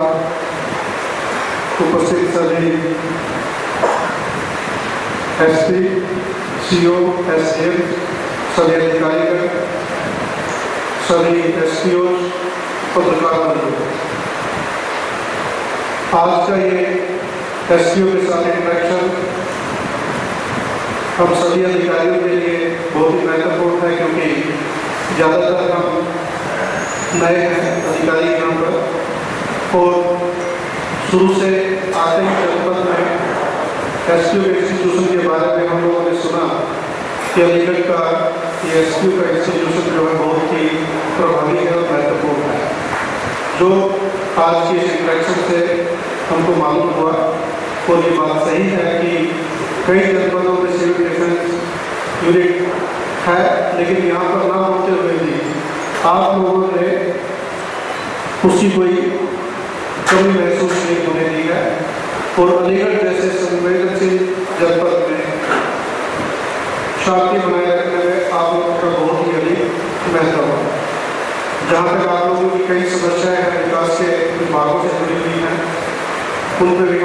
उपस्थित सभी S P C O S M सभी अधिकारीगण, सभी एस पी ओ पत्रकार आज का ये एस पी ओ के साथ इंटरेक्शन हम सभी अधिकारियों के लिए बहुत ही महत्वपूर्ण है, क्योंकि ज़्यादातर हम नए अधिकारी यहाँ पर शुरू से आते ही जनपद में एस के इंस्टीट्यूशन के बारे में हम लोगों ने सुना कि अलीगढ़ का ये एस का इंस्टीट्यूशन जो है बहुत ही प्रभावी है और महत्वपूर्ण है। जो आज की इस इंट्रैक्शन से हमको मालूम हुआ और ये बात सही है कि कई जनपदों में सिविल डिफेंस यूनिट है, लेकिन यहाँ पर ना होते हुए भी आप लोगों ने उसकी कोई कमी महसूस नहीं होने दी है और अलीगढ़ जैसे संवेदनशील जनपद में शांति बनाए रखने में आप लोगों का बहुत ही अधिक महत्व है। जहाँ तक आप लोगों की कई समस्याएँ हैं, विकास के विभागों से जुड़ी हुई हैं, उन पर भी